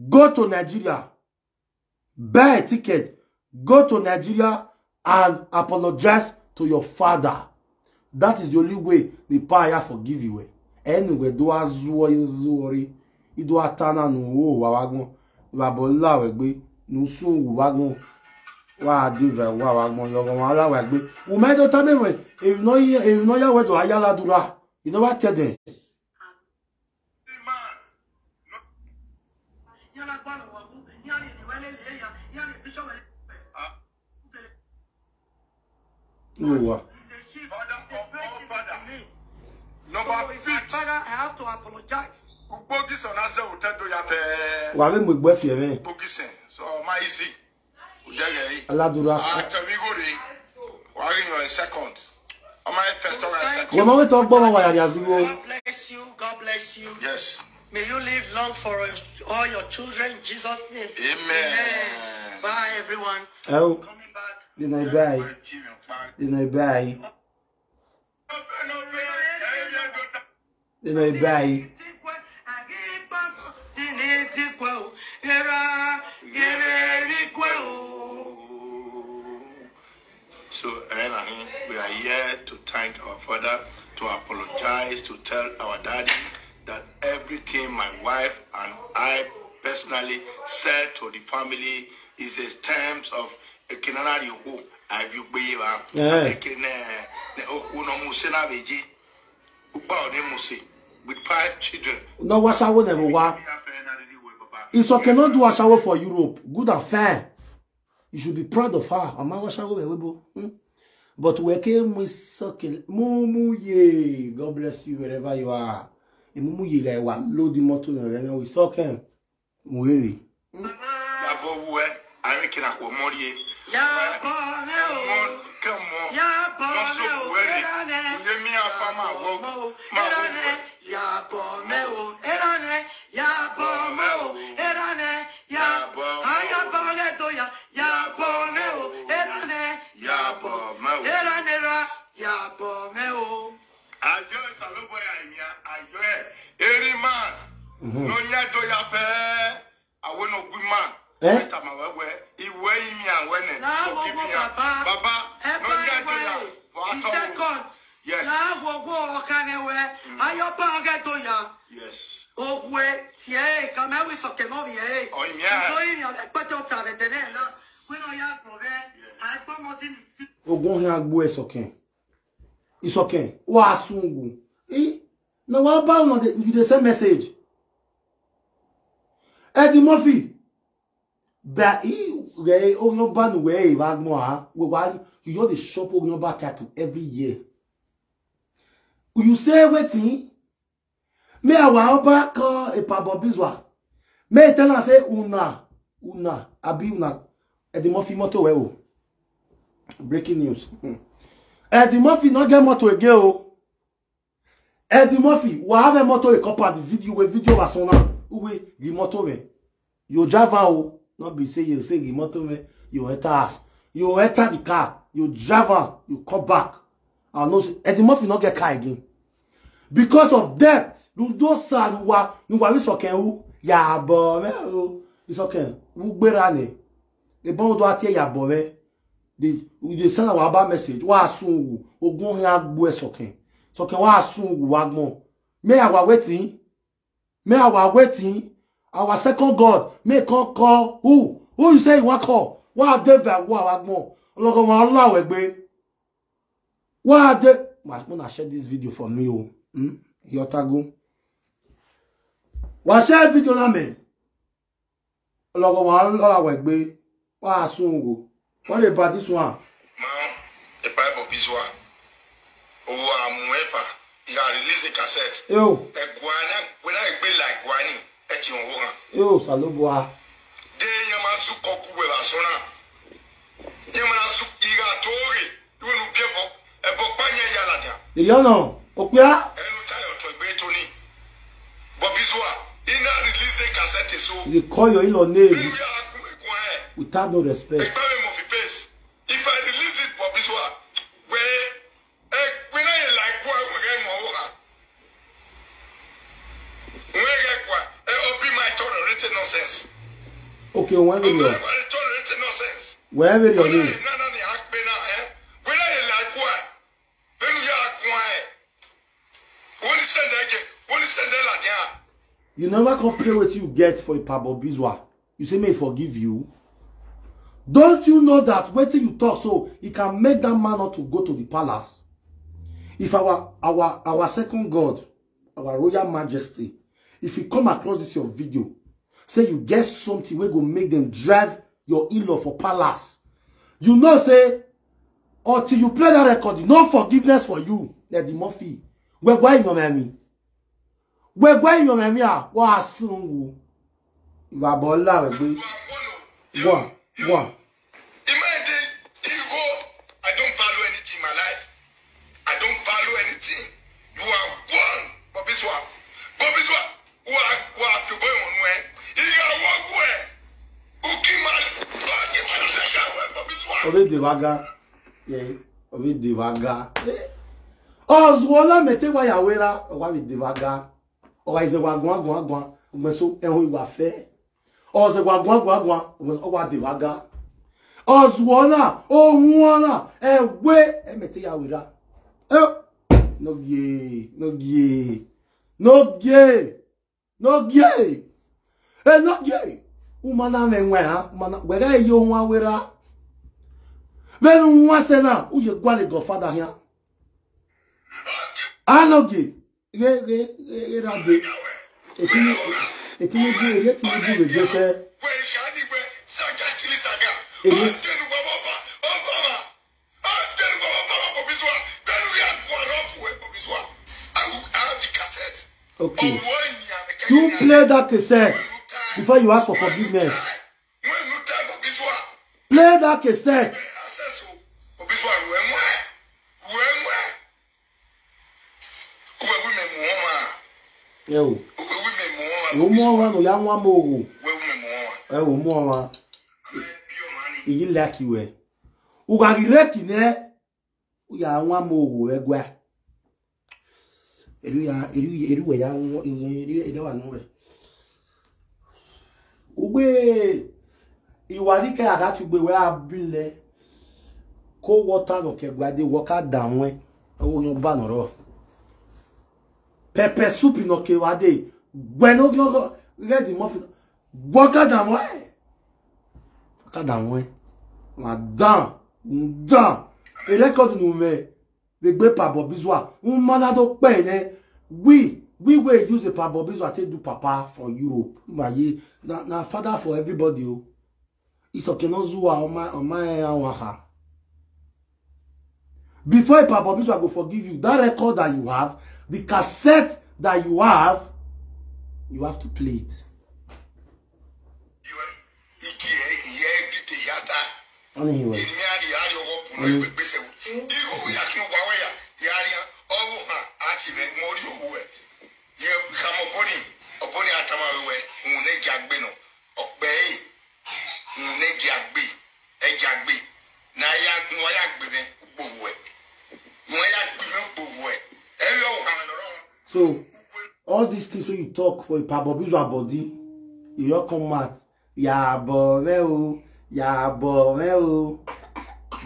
Go to Nigeria. Buy ticket. Go to Nigeria and apologize to your father. That is the only way the power forgive you. E. Anyway, do as worry. Ido atana no wa wagon. Wa bola we gbe. Nu sun wagon. Wa adive wa wagon. Yogo wa la we gbe. Umedo If no ya we do ayala dura. You know what tell them? No what? so Father, I have to apologize. Ugbogison ase utedo ya fe. Wa be mo gbe fie me. Ugbogison. So my easy. Udere yi. Aladura. Ato mi Your mom talk about why you God bless you. God bless you. Yes. May you live long for all your children. In Jesus' name. Amen. Amen. Bye, everyone. Oh. Coming back. Then I bye. Then I bye. Then I buy. Then I buy. So, eh, and we are here to thank our father, to apologize, to tell our daddy that everything my wife and I personally said to the family is in terms of Yeah. ho ajugbeyeba ekene eh. okunomusena beji ugba oni musi with five children. No, wasawo never It's okay not do wasawo for Europe. Good and fair. You should be proud of her. Ọmọ awọ́ṣáwó ẹ̀ wíbo. But wẹ̀kẹ́ mu sọ́kìlì. Múmúyè. God bless you wherever you are. Ìmúmúyè rẹ̀ wà lódì mọ́tò rẹ̀ náà wí sọ́kẹ̀. Mo rèrè. E. wu ẹ, àárín kìnnà pọ̀ mọ́rí ẹ. Yàbọ̀ rẹ o. Yàbọ̀ rẹ o. Yàbọ̀ rẹ o. Yàbọ̀ rẹ o. Yàbọ̀ rẹ o. Yabomeo, erane, yabomeo, erane, yabomeo, ayabaledoya, yabomeo, erane, yabomeo, eranera, yabomeo. Ajo saloboya emia, ajo e, e. erima, mhm. no nyato ya fe, awono guma. Eh? Iwe imi awene. Baba, baba, no nyato ya. Isekot. Yes. Na gogo okanewe mm. ayopa geto ya. Yes. Ogwe tie kama we soke oh, Ogun hin agbo esoken. Isoken wa asungu. Eh? Na wa ba no de the same message. Eddie Murphy. Ba i o no ba we ba gbo ha. We wa you just dey shop o ba tattoo every year you say wetin me our oba call a ipabo bizwa me tell her say una una abi una edimo fi moto we o breaking news edimo fi no get moto again o Eddie Murphy, we have a moto a couple of video we video was on we the moto we. You drive out, not be say you say the moto we. you enter You enter the car, you drive you come back. I know Eddie Murphy not get car again. Because of debt, you do sad wa you wa wish okay who ya bore o. It's okay. Who gbera ni? E bon do atie ya bore. They they send our ba message. Wa sun wo ogun hin agbo esoken. Soken wa sun wo agbon. May our waiting. May our waiting. Our second God may come call who? Who you say you want call? Wa David wa agbon. Ologun wa Allah we gbe. What the? Mas, gonna share this video for me, oh. Hmm? Yotago. Wa share video na me. Logo wa lola wa gbe. Wa sunwo. What about this one? Now, the Bible is one. Oh, amuepa. You are releasing cassette. Yo. Egwana, when I be like Gwani, etin wona. Yo, salobwa. De yama su kokuwe basona. Yama su iga tori. You will get up ẹbọ pányẹ yàlàdà. ìyọ́nà òpin á. ẹnu táyà ọ̀tọ̀ ìgbé tóní bọ̀bísùwà iná rìlíṣẹ̀ kàṣẹ́tì so. you call your in-law name without no respect. ìpẹ́rẹ́ mo fi face if I release it bọ̀bísùwà wẹ́ẹ́ ẹ pinna yẹn láì kú àwọn ẹ̀rẹ́ mọ̀ ọ́ ha. wẹ́ẹ́ yẹ kú ẹ ọ bí my tolerated nonsense. okay wọ́n ẹ̀ bẹ̀rẹ̀ yọ. wọ́n ẹ̀ bẹ̀rẹ̀ yọ ní. You never compare what you get for a pabo bizwa. You say, may forgive you. Don't you know that when you talk so it e can make that man not to go to the palace? If our our our second God, our royal majesty, if he come across this your video, say you get something we go make them drive your in-law for palace. You know, say, until you play that record, no forgiveness for you. That the Murphy gwegwa inyomemi gwegwa inyomemi a ah, wa asun wo ìgbàgbọ́ eh, ńlá rẹ̀ pé wà wà. imagine you go i don't value anything in my life i don't value anything you are one bobiswa bobiswa wa wa afibo ìwọ̀n ẹ ìyàwó ọgbọ ẹ òkè máa lọ kí wọn lọ ṣe àwọn bobiswa. orí ìdè wa ga orí ìdè ọzụọla mete gwa ya wera ọgwabidibaga ọgwaizị gwa gwa gwa gwa mgbeso enwe igwa fe ọzọ gwa gwa gwa gwa ọgwadibaga ọzụọla onwụọla egwe emete ya wera e, n'oge n'oge n'oge n'oge e n'oge ụmụna menwe ha mana were eyi onwa wera benu nwa sena uye gwale gọfada ya anọgị ịradị etinubu ere tinubu rejefe Okay. You play that cassette before you ask for forgiveness. Play that cassette. ewu umuọnwa na ya nwa m owu ewu umuọnwa iyilakiwe na ya nwa m owu egwe eriwe ya erewa ya ugbe ìwà níkẹ́ àdátúgbé wẹ́ abílẹ̀ Ugbe wọ́tà lọ́kẹ́ gbadé wọ́ká dà wọ́n owó yan pepper soup in okewade gbẹnu gbọgbọ rẹdi mọfi gbọkadà wọn ẹ gbọkadà wọn ẹ e. wọn e. dàn ń dàn elekọdù nù mẹ gbẹgbẹ pàbọ bizua ń mọnà tó pẹ yẹn we we wey use the pàbọ bizua take do papa for europe gbaye na na father for everybody o ìsọkẹnà zuwa ọmọ ọmọ ẹ àwọn ha before pàbọ bizua will forgive you that record that you have The cassette that you have, you have to play it. Anyway. So all these things when you talk for ipabobizu abodi, you all come out. Yàbọ̀ rẹ o, yàbọ̀ rẹ o,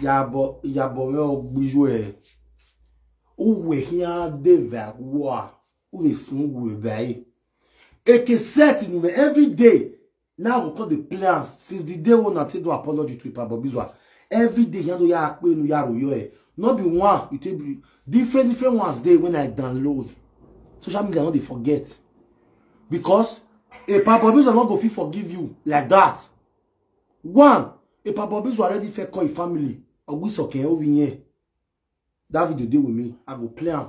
yàbọ̀ yàbọ̀ rẹ o gbiju ẹ̀. Ó wẹ̀ kí á dé bẹ̀ wá, set inú mi every day now we come dey play since the day wey una take do apology to ipabobizu. Every day yàtọ̀ yà á pé inú yàrá òyò ẹ̀ no be one it will be different different ones dey when i download social media no dey forget because a papabizo no go fit forgive you like that one a papabizo already fit call im family ogbisoke ovinye that video dey with me i go play am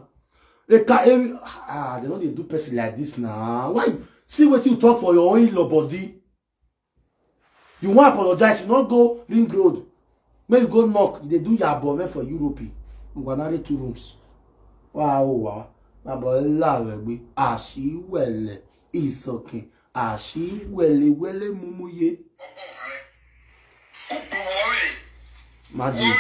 eka every ah they no dey do person like this na why see wetin you talk for your own law body you wan apologize you no go ring road make you go knock you do your abọrẹ for europe need two rooms wàá o wà abọrẹ ńlá rẹ gbé àṣìwẹlẹ ìsọkìn àṣìwẹlẹwẹlẹ well, kò bọ̀ wọ́n rè. má dé.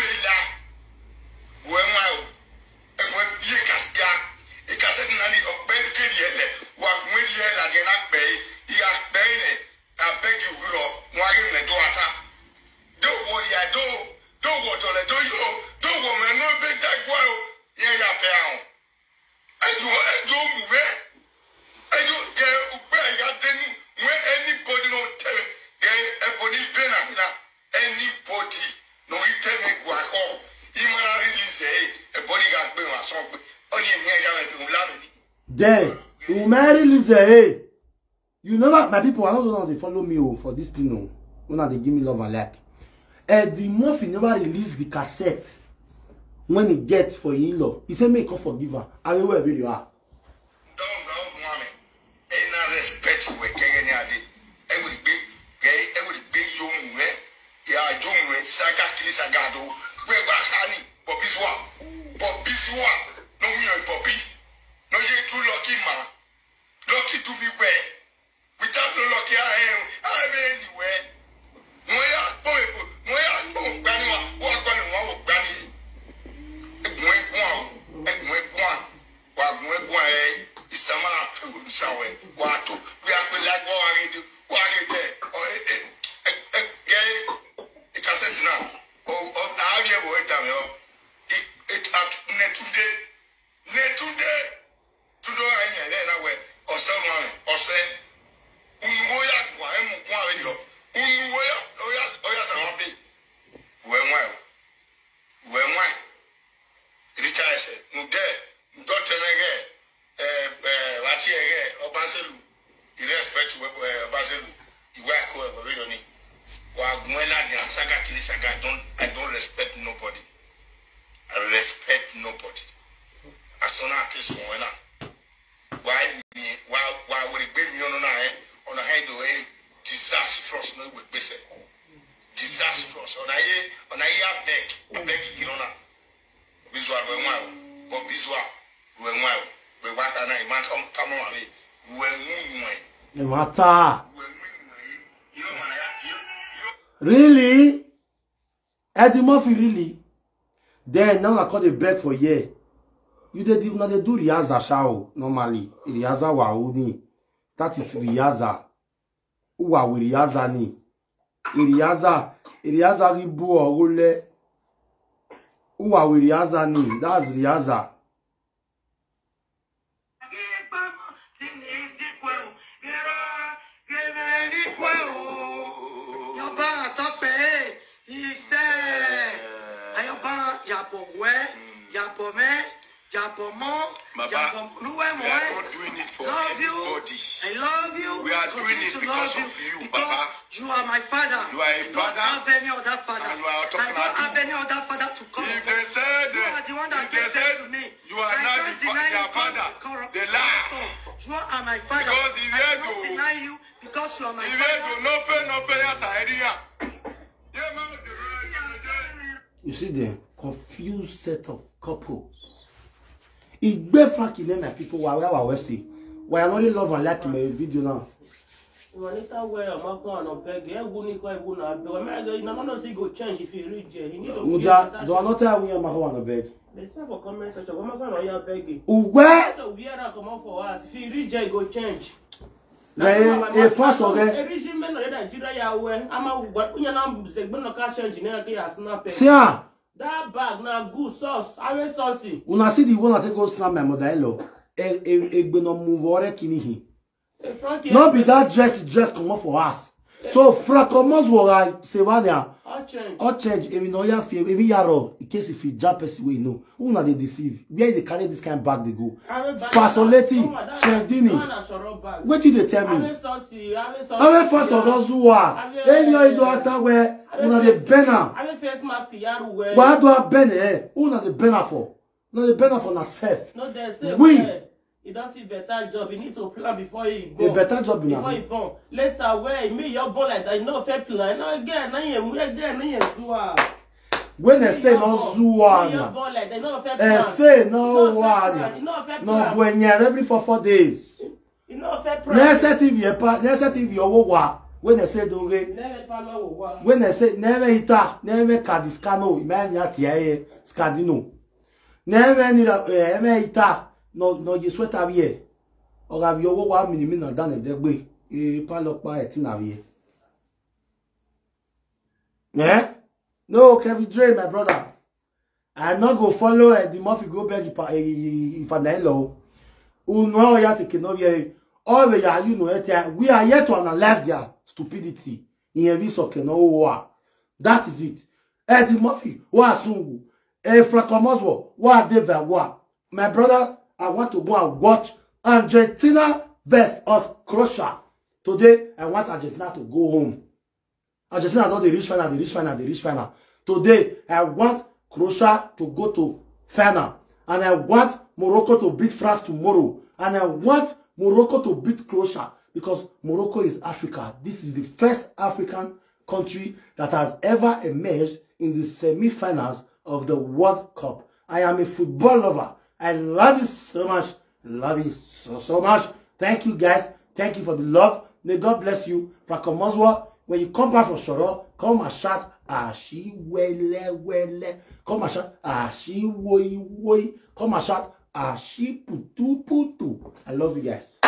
Then he marry Lizzie. Hey, you know that my people, I don't know they follow me oh, for this thing. Oh, when they give me love and like. And eh, the Murphy never released the cassette when he gets for in-law. He said, make her forgive her. I will where you are. Sagado, eh, eh? oh. where was Annie? Bobby's one. Bobby's one. No, we are Bobby. No ye too lucky man. Lucky to be where. Without no lucky I am. I am anywhere. Wọ́n yà gbọ́n èpo wọ́n yà gbọ́n ògbani wa wọ́n agbani wọn wò gbani. Ẹ̀gbọ́n ẹ̀gbọ́n a ẹ̀gbọ́n ẹ̀gbọ́n a wà gbọ́n ẹ̀gbọ́n ẹ̀ ìsàmà àfẹ́wòlùsàwẹ̀ wà tó bí apẹ̀lẹ̀ agbọ́n wa rí di wà rí bẹ̀ ọ̀ ẹ̀ ẹ̀ ẹ̀ gẹ́ ìkàsẹ́sì náà ọ̀ náà rí ẹ̀wọ̀ ẹ̀dà mẹ́wọ̀ ẹ̀ ẹ̀ Netunde Netunde tudo anya ne na we ɔsɛ mu ame ɔsɛ unuwo ya gba emu kun abe diɔ unuwo ya oya oya ta wɔn bi wɛ nwa yi wɛ nwa yi richard ɛsɛ nudɛ ndɔtɛmɛgɛ ɛɛ ɛɛ wati ɛgɛ ɔbaselu irrespect wɛ ɛɛ ɔbaselu iwe akɔ ɛbɛ bi dɔni wa gun ɛla di asaga kiri saga i don i don't. respect nobody i respect nobody asɔnna ati sɔn wɛna why why why would it be me on an eye a disastrous no we be say disastrous on aye on aye abeg abeg irona bizwa we nwa go bizwa we nwa we wa kana i man come come on we we nwa really Eddie Murphy really then now I call the beg for yeah you dey do, na dey do riaza sha normally riaza wa o ni that is riaza o wa we riaza ni riaza riaza ri bu o le o wa we riaza ni that's riaza Yàpọ̀ wẹ́, yàpọ̀ mẹ́, Baba, we are not doing it for love anybody. You. I love you. We are doing it because of you, because Baba. You are my father. You are a I father. I don't have any other father. And you are talking I don't have any other father to come. If they said, you are the one that gave them to me. You are I not the fa their father. They lie. So, you are my father. Because if I cannot do, deny you because you are my if father. no fear, no fear, that idea. You see the confused set of couples Igbefakile, my people, where are we see? We are only love and like my video now. Manita where I'm not going to beg. I go Nico, I go na beg. I mean, I see go change if you reach here. He need to. Uda, do I not tell you I'm not going to beg? Let's have a comment section. I'm not going to beg. Uwe. So we are come out for us. If you reach here, go change. Na e fast oge. Eriji men na Nigeria ya we. Ama ugwa kunya na mzegbe na ka change na ke ya snap. Sia. That bag na good sauce are sauce una see the one i take go snap my modelo. mother in law egbenomuvore kinihi no be that dress dress come comot for us eh. so frank comot wora sevania all change all change. emi na oya fie emi yaro in case if you jab person we you know who na they deceive where they carry this kind bag They go fasoleti oh What did they tell me I'm a ame fasodozuwa enyo do ata where. Una dey burn am. Why do I burn hair? Eh? Who na dey burn for? Una dey burn for na self. No dey self. We. he don see better job he need to plan before he born a better job before he born later where he me your born like that you no fit plan no get na yẹn mu get na yẹn Do wa. when ẹsẹ say no wa na Say no wa na na bu ẹyẹ every four four days n'ẹsẹ tv ẹ pa n'ẹsẹ tv ọwọ wa wene se doge wene se neme ita never kadiskano ime nya tiaye skadino neme nira eme ita no no ye sweta bie oga bi owo wa mini mina dane degbe e pa lo pa e ti na eh no Kevin Dre my brother I not go follow uh, the Murphy Goldberg if I eh, if I know. Uno ya take no ye. All the ya you know it. Eh, we are yet to analyze their stupidity in rí sọ̀kẹ̀nà ó wà that is it Eddie Murphy wà sunwù efrakomoswo wà david wà my brother I want to go and watch Argentina versus Croatia today I want Argentina to go home Argentina don the rich final the rich final the rich final today I want Croatia to go to final and I want Morocco to beat France tomorrow and I want Morocco to beat Croatia because Morocco is Africa. This is the first African country that has ever emerged in the semi-finals of the World Cup. I am a football lover. I love it so much. Love it so, so much. Thank you guys. Thank you for the love. May God bless you. Frakomozwa, when you come back from Shoro, come and shout, Ashiwele, wele. Come and shout, Ashiwoi, woi. Come and shout, Ashiputu, putu. I love you guys.